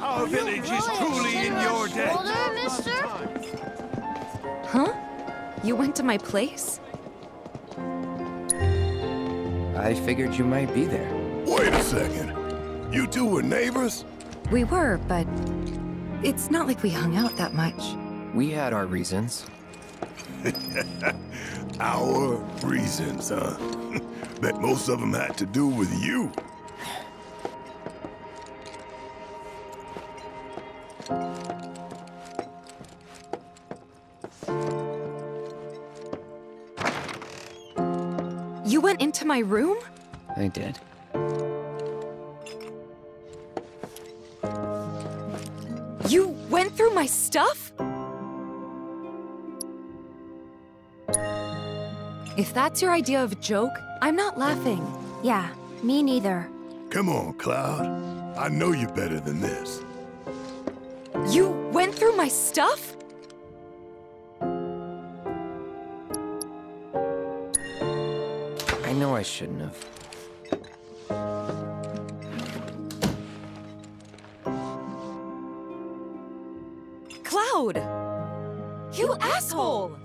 Our village is truly in your debt. Mister? Huh? You went to my place? I figured you might be there. Wait a second. You two were neighbors? We were, but it's not like we hung out that much. We had our reasons. Our reasons, huh? Bet most of them had to do with you. You went into my room? I did. You went through my stuff? If that's your idea of a joke, I'm not laughing. Yeah, me neither. Come on, Cloud. I know you better than this. You went through my stuff? I know I shouldn't have. Cloud! You asshole!